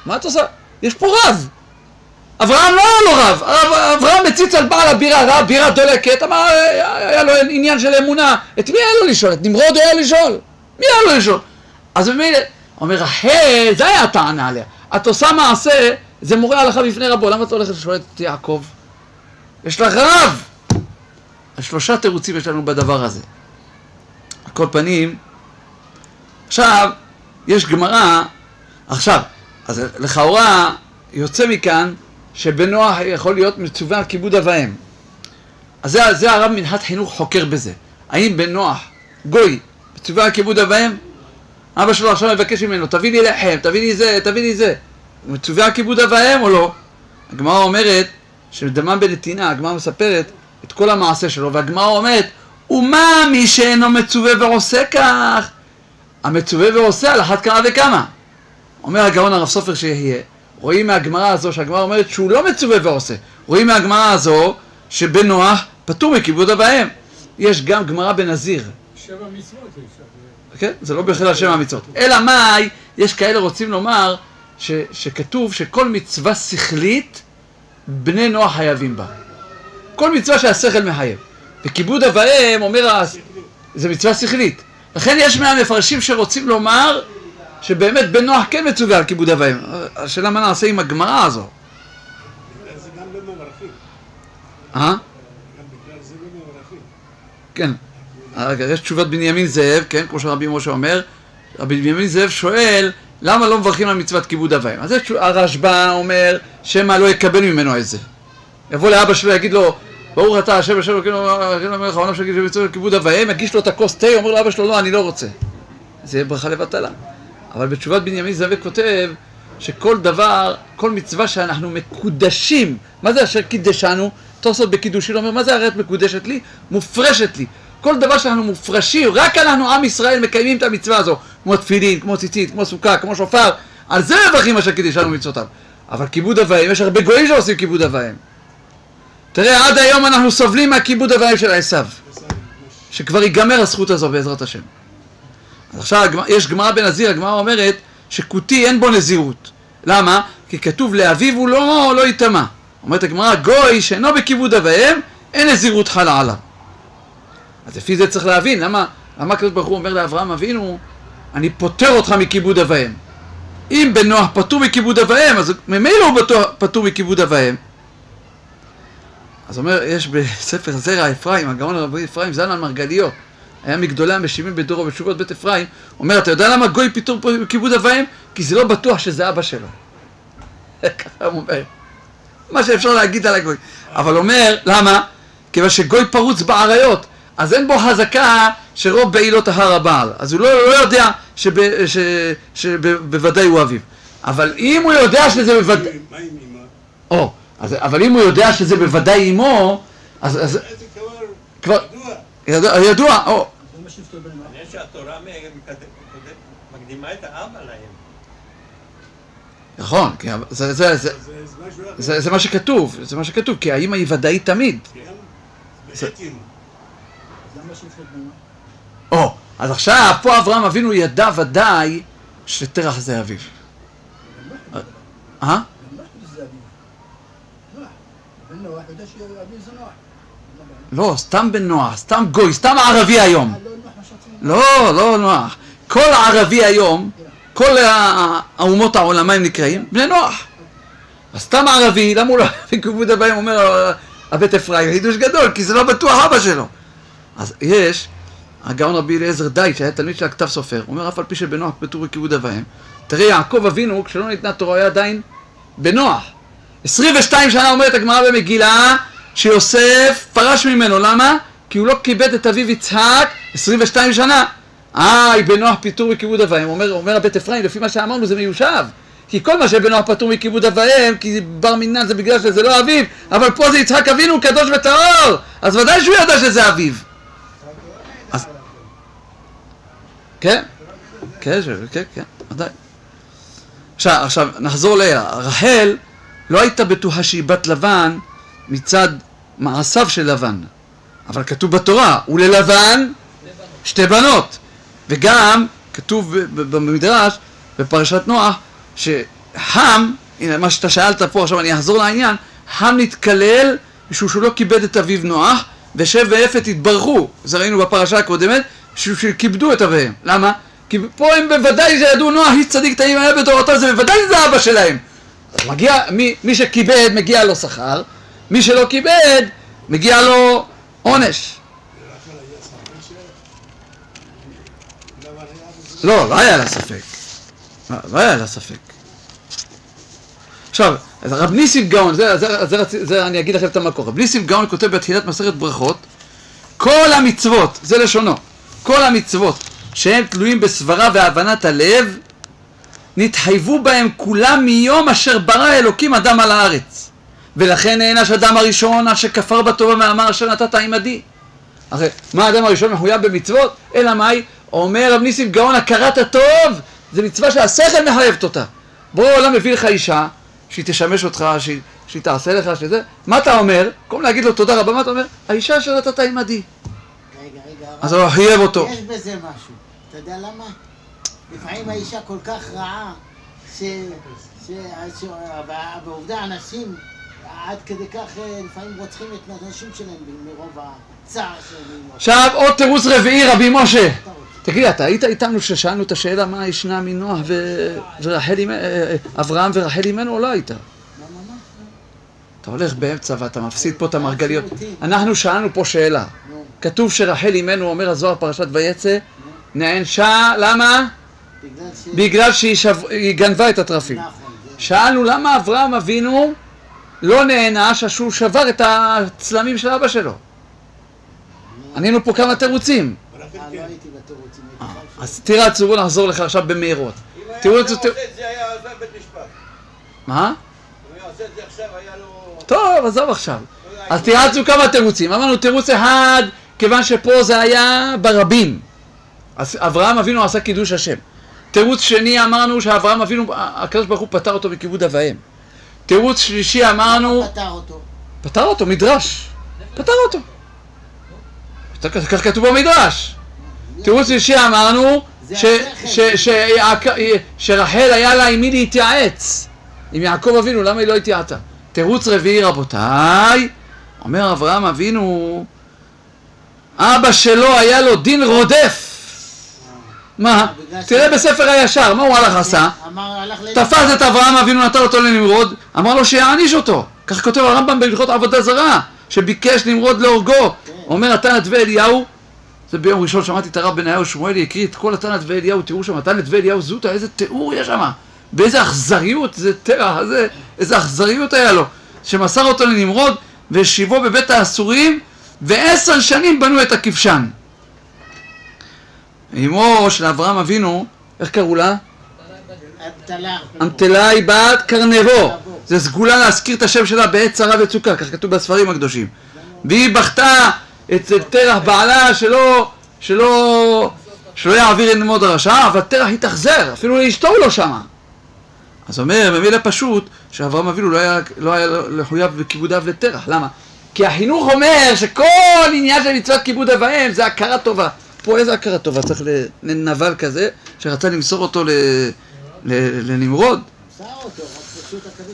מה את עושה? יש פה רב. אברהם לא היה לו רב, אב- אברהם מציץ על בעל הבירה, ראה בירה דולקת, אמר, היה לו עניין של אמונה, את מי היה לו לשאול? את נמרוד היה לשאול? מי היה לו לשאול? אז ממילא, אומר, רחל, זה היה הטענה עליה, את עושה מעשה, זה מורה הלכה בפני רבו, למה את הולכת לשאול את יעקב? יש לך רב! שלושה תירוצים יש לנו בדבר הזה. על כל פנים, עכשיו, יש גמרא, עכשיו, אז לכאורה יוצא מכאן שבנוח יכול להיות מצווה על כיבוד אב ואם. אז זה, זה הרב מנחת חינוך חוקר בזה. האם בן נוח, גוי, מצווה על כיבוד אב ואם? אבא שלו עכשיו מבקש ממנו, תביא לי לחם, תביא לי זה, תביא לי זה. הוא מצווה על כיבוד אב ואם או לא? הגמרא אומרת, שדמם בנתינה, הגמרא מספרת את כל המעשה שלו, והגמרא אומרת, ומה מי שאינו מצווה ועושה כך? המצווה ועושה על אחת כמה וכמה. אומר הגאון הרב סופר שיהיה, רואים מהגמרא הזו שהגמרא אומרת שהוא לא מצווה ועושה. רואים מהגמרא הזו שבן נוח פטור מכיבוד אב ואם. יש גם גמרא בנזיר, שבע מצוות. כן? זה לא בכלל שם המצוות. אלא מאי, יש כאלה רוצים לומר ש, שכתוב שכל מצווה שכלית, בני נוח חייבים בה. כל מצווה שהשכל מחייב. וכיבוד אב ואם, אומר, זה מצווה שכלית. לכן יש מהמפרשים שרוצים לומר שבאמת בן נוח כן מצווה על כיבוד אב ואם. השאלה מה נעשה עם הגמרא הזו. זה גם לא מברכים. אה? כן. יש תשובת בנימין זאב, כן, כמו שרבי משה אומר, רבי בנימין זאב שואל, למה לא מברכים על מצוות כיבוד אב ואם? אז הרשב"א אומר, שמא לא יקבל ממנו את זה. יבוא לאבא שלו, יגיד לו, ברוך אתה השם השם אלוקינו אלוקינו המלך העולם שיגיד שמצוות כיבוד אב ואם, יגיש לו את הכוס תה, אומר לאבא שלו, לא, אני לא רוצה. זה ברכה לבטלה. אבל בתשובת בנימין זאב כותב, שכל דבר, כל מצווה שאנחנו מקודשים, מה זה אשר קידשנו? תוספות בקידושין אומר, מה זה הרי את מקודשת לי? מופרשת לי. כל דבר שאנחנו מופרשים, רק אנחנו עם ישראל מקיימים את המצווה הזו, כמו תפילין, כמו ציצית, כמו סוכה, כמו שופר, על זה מברכים אשר קידשנו מצוותיו. אבל כיבוד אב ואם, יש הרבה גויים שעושים כיבוד אב ואם. תראה, עד היום אנחנו סובלים מהכיבוד אב ואם של עשיו, שכבר ייגמר הזכות הזו בעזרת השם. אז עכשיו יש גמרא בנזיר, הגמרא אומרת שכותי אין בו נזירות. למה? כי כתוב לאביו הוא לא, לא יטמע. אומרת הגמרא, גוי שאינו בכיבוד אב ואם, אין נזירות חלה עליו. אז לפי זה צריך להבין, למה, למה הקדוש ברוך הוא אומר לאברהם אבינו, אני פוטר אותך מכיבוד אב ואם. אם בן נוח פטור מכיבוד אב ואם, אז ממילא הוא פטור מכיבוד אב ואם. אז אומר, יש בספר זרע אפרים, הגאון הרבי אפרים, זלמן מרגליות, היה מגדולי המשיבים בדורו בתשובות בית אפרים, אומר, אתה יודע למה גוי פטור פה מכיבוד אב ואם? כי זה לא בטוח שזה אבא שלו. ככה הוא אומר. מה שאפשר להגיד על הגוי. אבל אומר, למה? כיוון שגוי פרוץ בעריות, אז אין בו חזקה שרוב בעילות ההר הבעל. אז הוא לא, לא יודע שבוודאי הוא אביו. אבל אם הוא יודע שזה בוודאי... מה עם אמא? או, אז, אבל אם הוא יודע שזה בוודאי אמו, אז, כבר ידוע. או. מעניין שהתורה מקדימה את האבא להם. נכון, כי זה, מה שכתוב, זה מה שכתוב, כי האמא היא ודאית תמיד. כן? או, אז עכשיו, פה אברהם אבינו ידע ודאי שתרח זה אביו. אה? לא, סתם בן נוח, סתם גוי, סתם ערבי היום. לא. לא, נוח. כל ערבי היום, כל האומות העולם, מה הם נקראים? בני נוח. אז סתם ערבי, למה הוא לא בכיבוד הבאים אומר הבית אפרים, חידוש גדול, כי זה לא בטוח אבא שלו. אז יש, הגאון רבי אליעזר דייט, שהיה תלמיד של הכתב סופר, אומר, אף על פי שבן נוח פטור בכיבוד אביהם, תראה, יעקב אבינו, כשלא ניתנה תורה, היה עדיין בנוח. 22 שנה אומרת הגמרא במגילה, שיוסף פרש ממנו, למה? כי הוא לא כיבד את אביו יצחק 22 שנה. אה, בנוח פטור מכיבוד אב ואם, אומר, אומר הבית אפרים, לפי מה שאמרנו זה מיושב. כי כל מה שבנוח פטור מכיבוד אב ואם, כי בר מינן זה בגלל שזה לא אביו, אבל פה זה יצחק אבינו קדוש וטהור, אז ודאי שהוא ידע שזה אביו. אז... כן, כן, ש- כן, כן, ודאי. עכשיו, עכשיו, נחזור לאה. רחל לא הייתה בטוחה שהיא בת לבן מצד מעשיו של לבן. אבל כתוב בתורה, וללבן שתי בנות. וגם כתוב במדרש, בפרשת נוח, שחם, הנה מה שאתה שאלת פה, עכשיו אני אחזור לעניין, חם נתקלל משום שהוא לא כיבד את אביו נוח, ושב ויפת התברכו, זה ראינו בפרשה הקודמת, שכיבדו את אביהם. למה? כי פה הם בוודאי שידעו נוח, איש צדיק תאים היה בדורתו, זה בוודאי זה אבא שלהם. אז מגיע, מי, מי שכיבד מגיע לו שכר, מי שלא כיבד מגיע לו עונש. לא, לא היה לה ספק. לא, לא היה לה ספק. עכשיו, רב ניסים גאון, זה, זה, זה, זה, זה אני אגיד לכם את המקור. רב ניסים גאון כותב בתחילת מסכת ברכות, כל המצוות, זה לשונו, כל המצוות שהם תלויים בסברה והבנת הלב, נתחייבו בהם כולם מיום אשר ברא אלוקים אדם על הארץ. ולכן נענש אדם הראשון אשר כפר בטובה ואמר אשר נתת עמדי. הרי מה האדם הראשון מחויב במצוות? אלא מאי? אומר רב ניסים גאון הכרת הטוב, זה מצווה שהשכל מחייבת אותה. בורא העולם מביא לך אישה, שהיא תשמש אותך, שהיא, שהיא תעשה לך, שזה, מה אתה אומר? במקום להגיד לו תודה רבה, מה אתה אומר? האישה אשר נתת עמדי. רגע, רגע, אז הוא חייב אותו. יש בזה משהו. אתה יודע למה? לפעמים האישה כל כך רעה, ש... ש... ש... ועובדה, אנשים עד כדי כך אה, לפעמים רוצחים את הנשים שלהם מרוב הצער שלהם. עכשיו עוד תירוץ רביעי, רבי משה. תגיד, אתה היית איתנו כששאלנו את השאלה מה ישנה מנוח. ורחל אימנו, אברהם ורחל אימנו או לא היית? אתה הולך באמצע ואתה מפסיד פה את המרגליות. אנחנו שאלנו פה שאלה. כתוב שרחל אימנו, אומר הזוהר פרשת ויצא, נענשה, למה? בגלל שהיא גנבה את התרפים. נכון. שאלנו למה אברהם אבינו לא נענש שהוא שבר את הצלמים של אבא שלו. ענינו פה כמה תירוצים. ברחל אה, לא כן. חושב. אז תירצו, נחזור לך עכשיו במהירות. אם היה תראו היה את זה, עושה תראו- את זה, היה עוזב בית משפט. מה? אם היה עושה את זה עכשיו, היה לו... טוב, עזוב עכשיו. לא אז תירצנו כמה תירוצים. אמרנו תירוץ אחד, כיוון שפה זה היה ברבים. אז אברהם אבינו עשה קידוש השם. תירוץ שני אמרנו שאברהם אבינו, הקדוש ברוך הוא פטר אותו מכיבוד אב ואם. תירוץ שלישי אמרנו, פתר אותו. פטר אותו, מדרש. פטר אותו. כך כתוב במדרש. תירוץ שלישי אמרנו שרחל היה לה עם מי להתייעץ. עם יעקב אבינו, למה היא לא התייעצה? תירוץ רביעי רבותיי, אומר אברהם אבינו, אבא שלו היה לו דין רודף. מה? ש- תראה בספר הישר, מה הוא הלך עשה? הלך ל... תפס את אברהם אבינו, נתן אותו לנמרוד, אמר לו שיעניש אותו. כך כותב הרמב"ם בהלכות עבודה זרה, שביקש נמרוד להורגו. אומר התנת ואליהו, זה ביום ראשון שמעתי את הרב בניהו שמואלי, הקריא את כל התנת ואליהו, תראו שם, התנת ואליהו זוטה, איזה תיאור יש שם, באיזה אכזריות, זה תרח, איזה, איזה אכזריות היה לו, שמסר אותו לנמרוד והשיבו בבית האסורים, ועשר שנים בנו את הכבשן. אמו של אברהם אבינו, איך קראו לה? אמתלה היא בת קרנבו. זה סגולה להזכיר את השם שלה בעת צרה וצוקה, כך כתוב בספרים הקדושים. והיא בכתה אצל תרח בעלה שלא, שלא, שלא יעביר ללמוד הרשע, אבל תרח התאכזר, אפילו לאשתו הוא לא שמה. אז אומר, במילה פשוט, שאברהם אבינו לא היה, לא היה מחויב בכיבוד אב לתרח. למה? כי החינוך אומר שכל עניין של מצוות כיבוד אב ואם זה הכרה טובה. פה איזה הכרה טובה? צריך לנבל כזה, שרצה למסור אותו לנמרוד.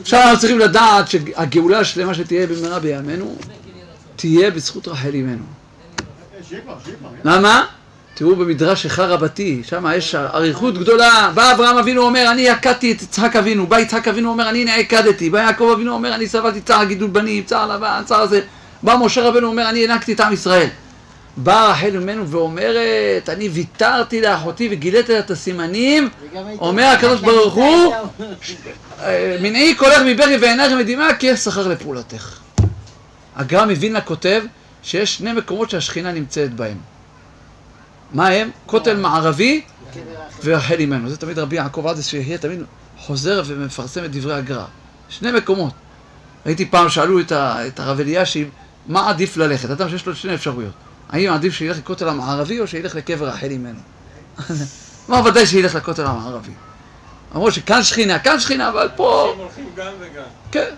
עכשיו אנחנו צריכים לדעת שהגאולה השלמה שתהיה במהרה בימינו, תהיה בזכות רחל אימנו. למה? תראו במדרש איכה רבתי, שם יש אריכות גדולה. בא אברהם אבינו אומר, אני הכתי את יצחק אבינו. בא יצחק אבינו אומר, אני נעקדתי. בא יעקב אבינו אומר, אני סבלתי צער גידול בנים, צער לבן, צער זה. בא משה רבנו אומר, אני הענקתי את עם ישראל. באה רחל אמנו ואומרת, אני ויתרתי לאחותי וגיליתי לה את הסימנים. אומר הקדוש ברוך הוא, אה, מנעי קולך מבכי ועינייך מדמעה כי יש שכר לפעולתך. הגר"א מווילנה כותב שיש שני מקומות שהשכינה נמצאת בהם. מה הם? כותל מערבי. ורחל אימנו. זה תמיד רבי יעקב עדס שיהיה תמיד חוזר ומפרסם את דברי הגר"א. שני מקומות. ראיתי פעם שאלו את הרב אלישיב, מה עדיף ללכת? אדם שיש לו שני אפשרויות. האם עדיף שילך לכותל המערבי או שילך לקבר רחל אימנו? מה ודאי שילך לכותל המערבי. אמרו שכאן שכינה, כאן שכינה, אבל פה... הם הולכים גם וגם. כן.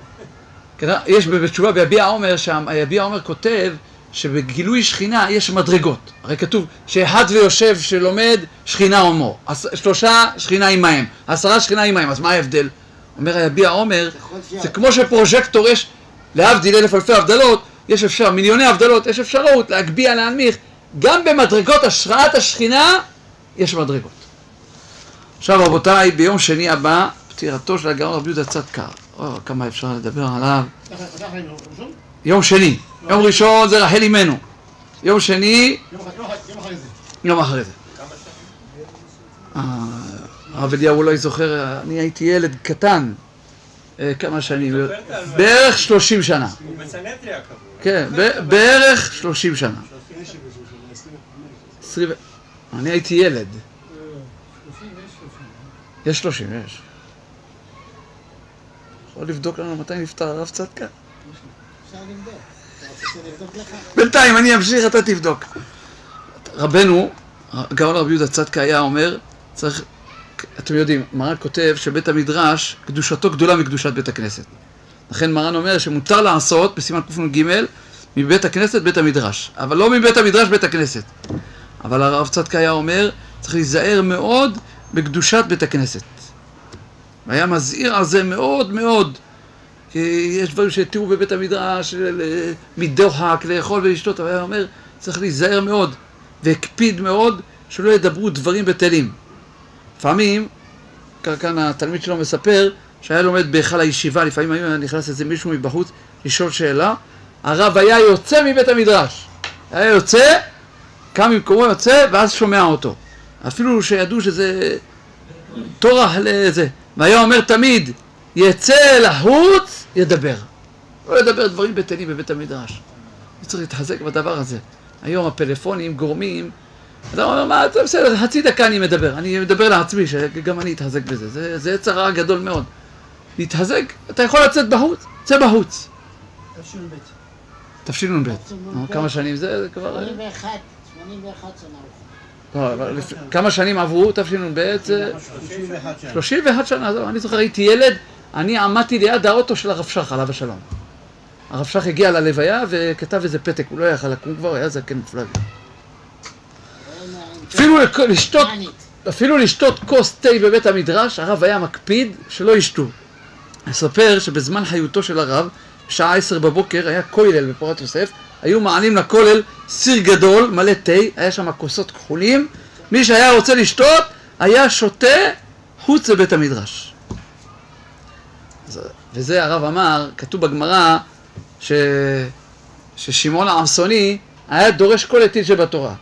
כן, יש בתשובה ביביע עומר, שהיביע עומר כותב שבגילוי שכינה יש מדרגות. הרי כתוב שאחד ויושב שלומד שכינה עומו. שלושה שכינה עמהם. עשרה שכינה עמהם. אז מה ההבדל? אומר היביע עומר, זה כמו שפרוז'קטור יש, להבדיל אלף אלפי הבדלות, יש אפשר, מיליוני הבדלות, יש אפשרות להגביה, להנמיך. גם במדרגות השראת השכינה יש מדרגות. עכשיו רבותיי, ביום שני הבא, פטירתו של הגאון רבי יהודה צדקה. או, כמה אפשר לדבר עליו. יום שני. יום ראשון זה רחל אימנו. יום שני, יום אחר- יום אחר- יום אחרי זה. אה, הרב אליהו אולי זוכר, אני הייתי ילד קטן. אה, כמה שנים? בערך 30 שנה. הוא בסנהדריה קבור. כן, בערך 30 שנה. אני הייתי ילד. יש 30, יש. יכול לבדוק לנו מתי נפטר הרב צדקה? בינתיים אני אמשיך, אתה תבדוק. רבנו, הגאון רבי יהודה צדקה היה אומר, צריך, אתם יודעים, מרן כותב שבית המדרש, קדושתו גדולה מקדושת בית הכנסת. לכן מרן אומר שמותר לעשות, בסימן קנ"ג, מבית הכנסת בית המדרש, אבל לא מבית המדרש בית הכנסת. אבל הרב צדקה היה אומר, צריך להיזהר מאוד בקדושת בית הכנסת. והיה מזהיר על זה מאוד מאוד. כי יש דברים שהתירו בבית המדרש, מדוחק, לאכול ולשתות, אבל היה אומר, צריך להיזהר מאוד, והקפיד מאוד שלא ידברו דברים בטלים. לפעמים, כאן התלמיד שלו מספר, שהיה לומד בהיכל הישיבה, לפעמים היה נכנס איזה מישהו מבחוץ לשאול שאלה, הרב היה יוצא מבית המדרש. היה יוצא, קם ממקומו יוצא, ואז שומע אותו. אפילו שידעו שזה טורח לזה. והיה אומר תמיד, יצא לחוץ, ידבר. לא ידבר דברים בטלים בבית המדרש. צריך להתחזק בדבר הזה. היום הפלאפונים גורמים, אתה אומר, מה, בסדר, חצי דקה אני מדבר. אני מדבר לעצמי, שגם אני אתחזק בזה. זה, זה יצר רע גדול מאוד. להתחזק, אתה יכול לצאת בחוץ, צא בחוץ. תשנ"ב. נו, כמה שנים זה? זה כבר... 81, 81 שנה. לא, כמה שנים עברו? תשנ"ב זה... 31 שנה, זהו, אני זוכר, הייתי ילד, אני עמדתי ליד האוטו של הרב שך, עליו השלום. הרב שך הגיע ללוויה וכתב איזה פתק, הוא לא יכל לקום כבר, היה זקן מפלג. אפילו לק- לשתות, אפילו לשתות כוס תה בבית המדרש, הרב היה מקפיד שלא ישתו. אספר שבזמן חיותו של הרב, בשעה עשר בבוקר, היה כולל בפורת יוסף, היו מעלים לכולל סיר גדול, מלא תה, היה שם כוסות כחולים, מי שהיה רוצה לשתות, היה שותה חוץ לבית המדרש. וזה הרב אמר, כתוב בגמרא, ש... ששמעון העמסוני היה דורש כל עתיד שבתורה.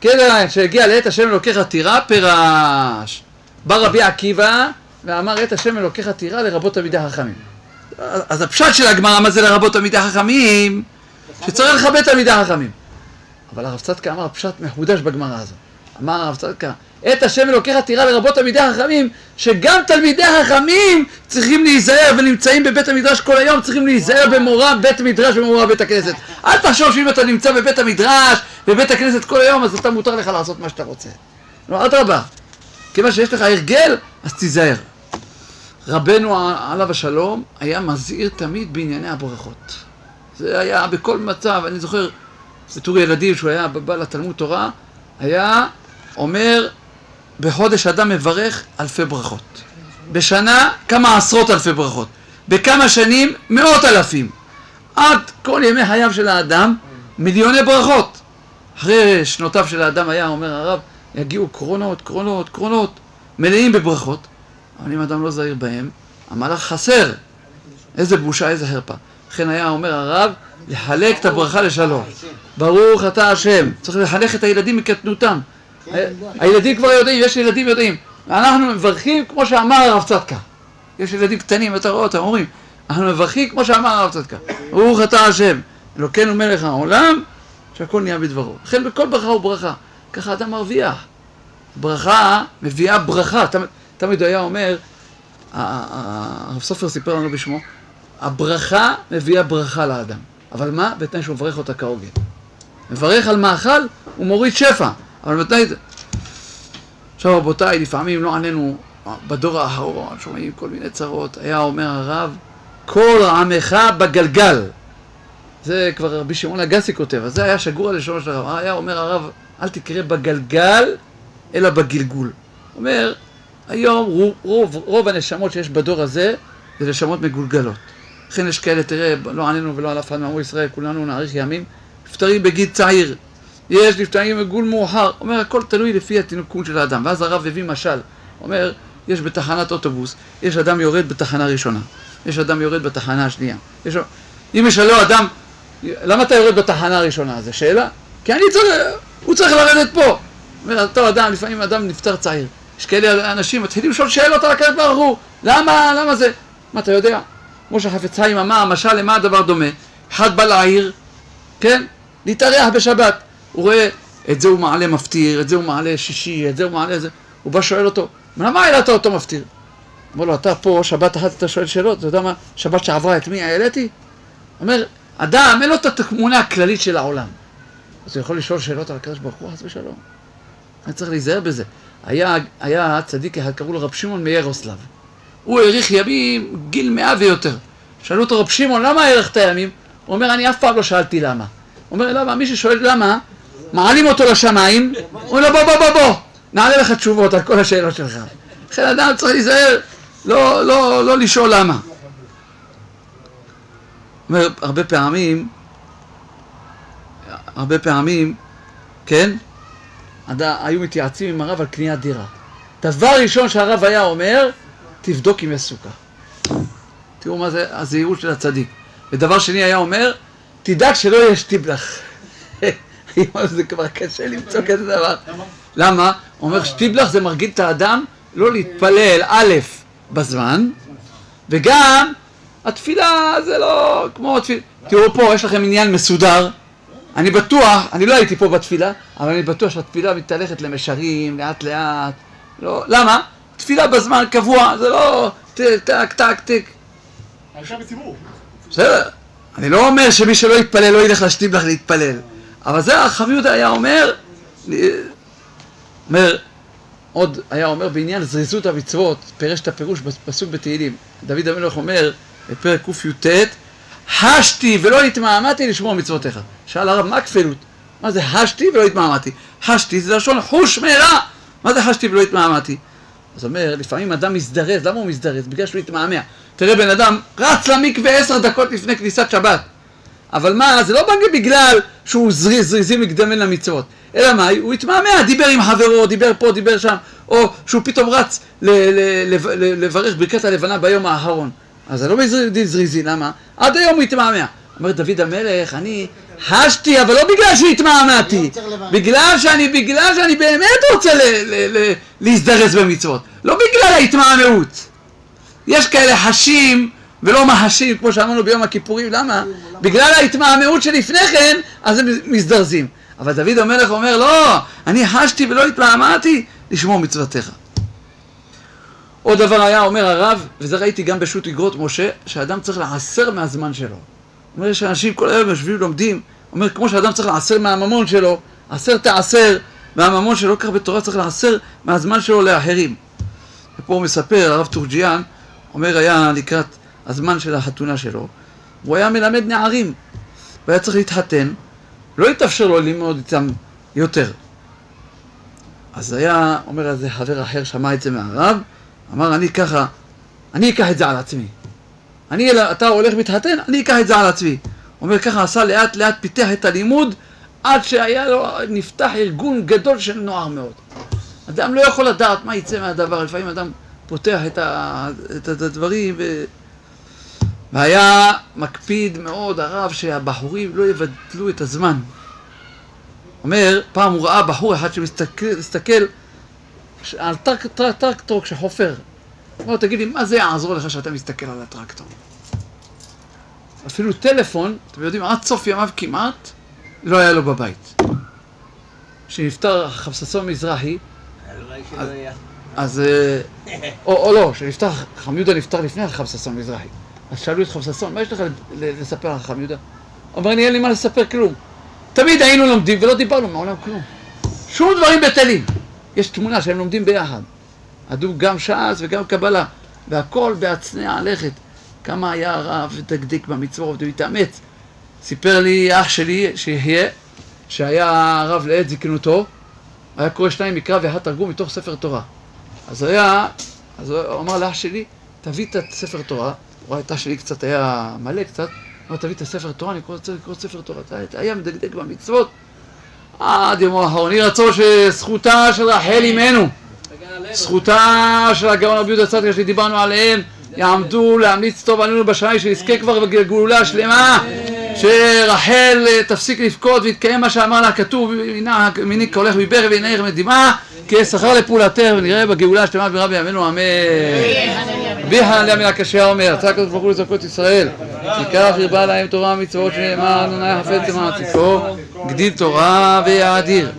כן, שהגיע לעת השם אלוקיך תירא פירש. בא רבי עקיבא ואמר עת השם אלוקיך תירא לרבות תלמידי החכמים. אז הפשט של הגמרא, מה זה לרבות תלמידי החכמים? שצריך לכבד תלמידי החכמים. אבל הרב צדקה אמר פשט מחודש בגמרא הזו. אמר הרב צדקה, עת השם אלוקיך תירא לרבות תלמידי החכמים, שגם תלמידי החכמים צריכים להיזהר ונמצאים בבית המדרש כל היום, צריכים להיזהר במורא בית מדרש ומורא בית הכנסת. אל תחשוב שאם אתה נמצא בבית המדרש, בבית הכנסת כל היום, אז אתה מותר לך לעשות מה שאתה רוצה. לא, אדרבה. כיוון שיש לך הרגל, אז תיזהר. רבנו עליו השלום היה מזהיר תמיד בענייני הברכות. זה היה בכל מצב, אני זוכר בתור ילדים שהוא היה בא לתלמוד תורה, היה אומר בחודש אדם מברך אלפי ברכות. בשנה כמה עשרות אלפי ברכות. בכמה שנים מאות אלפים. עד כל ימי חייו של האדם מיליוני ברכות. אחרי שנותיו של האדם היה, אומר הרב, יגיעו קרונות, קרונות, קרונות, מלאים בברכות. אבל אם אדם לא זהיר בהם, המהלך חסר. איזה בושה, איזה חרפה. לכן היה אומר הרב, לחלק את הברכה לשלום. ברוך אתה השם. צריך לחנך את הילדים מקטנותם. הילדים כבר יודעים, יש ילדים יודעים. אנחנו מברכים כמו שאמר הרב צדקה. יש ילדים קטנים, אתה רואה אותם, אומרים, אנחנו מברכים כמו שאמר הרב צדקה. ברוך אתה השם, אלוקינו מלך העולם, שהכל נהיה בדברו. לכן בכל ברכה הוא ברכה. ככה אדם מרוויח. ברכה מביאה ברכה. תמיד, תמיד הוא היה אומר, הרב סופר סיפר לנו בשמו, הברכה מביאה ברכה לאדם. אבל מה? בתנאי שהוא מברך אותה כהוגן. מברך על מאכל, הוא מוריד שפע. אבל בתנאי... עכשיו רבותיי, לפעמים לא עלינו, בדור האחרון שומעים כל מיני צרות, היה אומר הרב, כל עמך בגלגל. זה כבר רבי שמעון אגסי כותב, אז זה היה שגור על לשונו של הרב. היה אומר הרב, אל תקרא בגלגל, אלא בגלגול. אומר, היום רוב, רוב, רוב הנשמות שיש בדור הזה, זה נשמות מגולגלות. לכן יש כאלה, תראה, לא עלינו ולא על אף אחד מעמו ישראל, כולנו נאריך ימים, נפטרים בגיל צעיר. יש נפטרים בגול מאוחר. אומר, הכל תלוי לפי התינוקות של האדם. ואז הרב הביא משל. אומר, יש בתחנת אוטובוס, יש אדם יורד בתחנה ראשונה, יש אדם יורד בתחנה השנייה. יש... אם יש לו אדם, למה אתה יורד בתחנה הראשונה? זו שאלה. כי אני צריך, הוא צריך לרדת פה. אומר, אותו אדם, לפעמים אדם נפטר צעיר. יש כאלה אנשים מתחילים לשאול שאלות על הקדוש ברוך הוא. למה, למה זה? מה, אתה יודע? כמו שחפץ חיים אמר, משל למה הדבר דומה? אחד בא לעיר, כן? להתארח בשבת. הוא רואה, את זה הוא מעלה מפטיר, את זה הוא מעלה שישי, את זה הוא מעלה זה. הוא בא שואל אותו, למה העלית אותו מפטיר? אומר לו, אתה פה, שבת אחת אתה שואל שאלות, אתה יודע מה, שבת שעברה את מי העליתי? אומר, אדם, אין לו את התמונה הכללית של העולם. אז הוא יכול לשאול שאלות על הקדוש ברוך הוא, חס ושלום. אני צריך להיזהר בזה. היה, היה צדיק אחד, קראו לו רב שמעון מירוסלב. הוא האריך ימים גיל מאה ויותר. שאלו אותו רב שמעון, למה הארכת ימים? הוא אומר, אני אף פעם לא שאלתי למה. הוא אומר, למה? מי ששואל למה, מעלים אותו לשמיים, הוא אומר בוא, בוא, בוא, בוא, נעלה לך תשובות על כל השאלות שלך. לכן אדם צריך להיזהר, לא, לא, לא לשאול למה. אומר, הרבה פעמים, הרבה פעמים, כן, היו מתייעצים עם הרב על קניית דירה. דבר ראשון שהרב היה אומר, תבדוק אם יש סוכה. תראו מה זה הזהירות של הצדיק. ודבר שני היה אומר, תדאג שלא יהיה שטיבלח. היום זה כבר קשה למצוא כזה דבר. למה? הוא אומר, שטיבלח זה מרגיל את האדם לא להתפלל, א', בזמן, וגם התפילה זה לא כמו התפילה. תראו פה, יש לכם עניין מסודר. אני בטוח, אני לא הייתי פה בתפילה, אבל אני בטוח שהתפילה מתהלכת למישרים, לאט לאט. לא, למה? תפילה בזמן קבוע, זה לא טק טק טק. האישה בציבור. בסדר, אני לא אומר שמי שלא יתפלל לא ילך לשטיבלח להתפלל, אבל זה החם יהודה היה אומר, אומר, עוד היה אומר בעניין זריזות המצוות, פירש את הפירוש בפסוק בתהילים. דוד המלך אומר, בפרק קי"ט, השתי ולא התמהמהתי לשמור מצוותיך. שאל הרב, מה הכפילות? מה זה השתי ולא התמהמהתי? השתי זה לשון חוש מהרה. מה זה השתי ולא התמהמהתי? אז אומר, לפעמים אדם מזדרז, למה הוא מזדרז? בגלל שהוא התמהמה. תראה בן אדם רץ למקווה עשר דקות לפני כניסת שבת. אבל מה, זה לא בא בגלל שהוא זריז, זריזי מקדמן למצוות. אלא מה, הוא התמהמה, דיבר עם חברו, דיבר פה, דיבר שם, או שהוא פתאום רץ לברך ברכת הלבנה ביום האחרון. אז זה לא בזריזי, זריזי, למה? עד היום הוא התמהמה. אומר דוד המלך, אני השתי, אבל לא בגלל שהתמהמהתי, בגלל שאני, בגלל שאני באמת רוצה ל- ל- ל- להזדרז במצוות, לא בגלל ההתמהמהות. יש כאלה חשים ולא מהשים, כמו שאמרנו ביום הכיפורים, למה? בגלל ההתמהמהות שלפני כן, אז הם מזדרזים. אבל דוד המלך אומר, לא, אני חשתי ולא התמהמהתי לשמור מצוותיך. עוד דבר היה, אומר הרב, וזה ראיתי גם בשו"ת אגרות משה, שאדם צריך לעשר מהזמן שלו. אומר, יש אנשים כל היום יושבים לומדים, אומר, כמו שאדם צריך לעשר מהממון שלו, עשר תעשר מהממון שלו, כך בתורה צריך לעשר מהזמן שלו לאחרים. ופה הוא מספר, הרב תורג'יאן, אומר, היה לקראת הזמן של החתונה שלו, הוא היה מלמד נערים, והיה צריך להתחתן, לא התאפשר לו ללמוד איתם יותר. אז היה, אומר איזה חבר אחר, שמע את זה מהרב, אמר, אני ככה, אני אקח את זה על עצמי. אני, אתה הולך להתחתן, אני אקח את זה על עצמי. אומר, ככה עשה לאט לאט, פיתח את הלימוד, עד שהיה לו, נפתח ארגון גדול של נוער מאוד. אדם לא יכול לדעת מה יצא מהדבר, לפעמים אדם פותח את, ה, את, הדברים ו... והיה מקפיד מאוד הרב שהבחורים לא יבטלו את הזמן. אומר, פעם הוא ראה בחור אחד שמסתכל מסתכל על טרק, טרק, טרקטור כשחופר. אמר לו, תגיד לי, מה זה יעזור לך שאתה מסתכל על הטרקטור? אפילו טלפון, אתם יודעים, עד סוף ימיו כמעט, לא היה לו בבית. כשנפטר חפששון מזרחי. אז... אה, או, או לא, שנפטר, חם יהודה נפטר לפני חפששון מזרחי. אז שאלו את חפששון, מה יש לך לספר על חם יהודה? אומר, לי אין לי מה לספר כלום. תמיד היינו לומדים ולא דיברנו מעולם כלום. שום דברים בטלים. יש תמונה שהם לומדים ביחד. עדו גם ש"ס וגם קבלה, והכל בהצנע לכת. כמה היה הרב ודקדק במצוות והתאמץ. סיפר לי אח שלי, שיחיה, שהיה הרב לעת זקנותו, היה קורא שניים מקרא ואחד תרגום מתוך ספר תורה. אז היה, אז הוא אמר לאח שלי, תביא את הספר תורה, הוא אח שלי קצת היה מלא קצת, אמר תביא את הספר תורה, אני רוצה לקרוא ספר תורה, היה מדקדק במצוות עד יומו האחרון, יהי רצון שזכותה של רחל אימנו, זכותה של הגאון רבי יהודה צדקה שדיברנו עליהם, יעמדו להמליץ טוב עלינו בשעה שנזכה כבר בגאולה שלמה, שרחל אה, תפסיק לבכות ויתקיים מה שאמר לה כתוב, "הנה מיני כהולך מברך והנה עיר מדמעה, כי שכר לפעולתך ונראה בגאולה השלמה ברבי ימינו אמן. חנניה מן הקשיא אומר, רצה הקדוש ברוך הוא ישראל, כי כך הרבה להם תורה ומצוות שנאמר, אדוני חפץ למען גדיל תורה ויאדיר.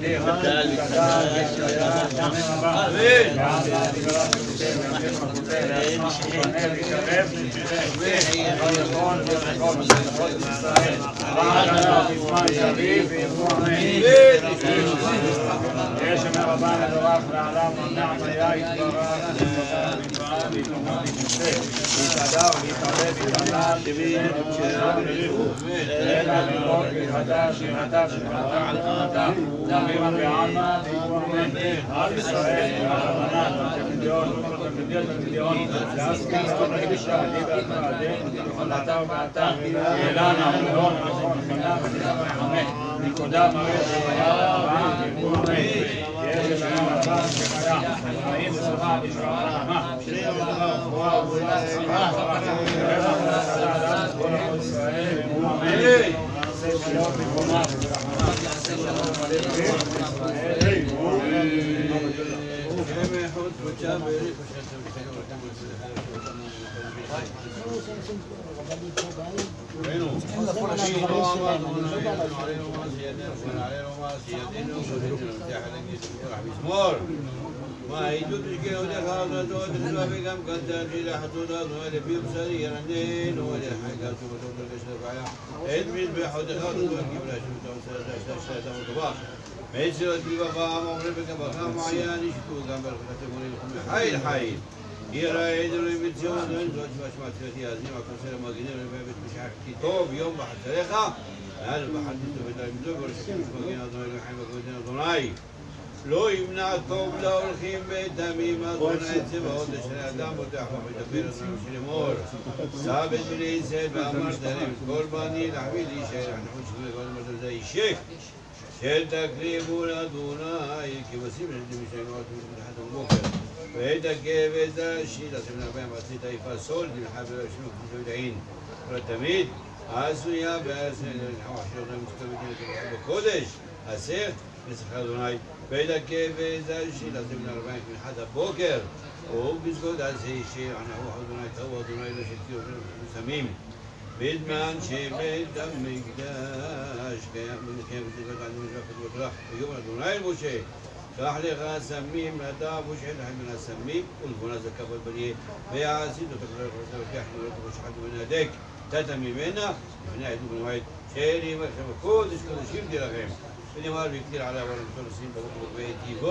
יש אומר רבן הדורך לעולם נמנע היה יתברך. ותבעה ותאמר ותצא להתהדר להתערב להתעלל ותשאלה וריחו אלא לראות ולחדש שירתה שירתה וחנתה דמימה בעלמא ויבוא אמן. עם ישראל והרבנן והתלמידיון והתלמידיון והתלמידיון להסכים מאוד לקדושה לי ואתה עדיין וחלתה ובעתה ואילנה ומאון נכון חינם וחינם וחמק נקודה מראה שהיה רעה ויבוא אמן יש לשלם רבה שחיה ويجود الجودة فاضل دود حلوة بكم قدر إلى حدود أطول في بصري رندين ولحقات وطول القشر بعيا إدمي البيح ودخل دول قبل شمت وسيدة شاشة وطباخ ميسر البابا مغربك بخام عيان يشتو قبل فتكون الخمي حيل حيل يرى يدري يمتزون دون زوج باش ما تفاتي هزيمة كسر ما قدر البيت مش عارف توب يوم بحث تاريخها هذا بحث انتو بدأ يمدو برشكوش مقين أضمي الحين مقودين أضمي לא ימנע טוב להולכים בדמים, אדוני צבאות אשר אדם פותח ומדבר אדוני של אמור. שא בן בני ישראל ואמרת להם כל בני להחביא להישאר, אנחנו שומעים כל מה זה אישק. של תקריבו לאדוני, כי בשים לשם משלנו עד מתחת בבוקר. וידכא ודשי, לשם נרבה מעשית יפה סול, נלחם ולשם כפי שיודעין. אבל תמיד עשויה בעשר, נלחם עכשיו מסתובבים בקודש, עשר, נסחר אדוני. بيدا كيف إذا شيء لازم نربح من حدا بوكر وهو بيزود على زي شيء أنا هو حضنا يتوه حضنا إلى شتي وسميم بيدمان شي بيد مقداش من كي كيف تبقى عند مشاكل وتراح يوم أدوناي المشي راح لغا سميم هداف وش عندها من السميم والبنا زكاة البنية بيع زيد وتقرر وتركح وتقرش حد من هداك تتمي منا هنا يدوب الوعد شيري ما كودش كودش يمدي رغيم اللي هو بيكتير على الفلسطين بقول لك بيتي.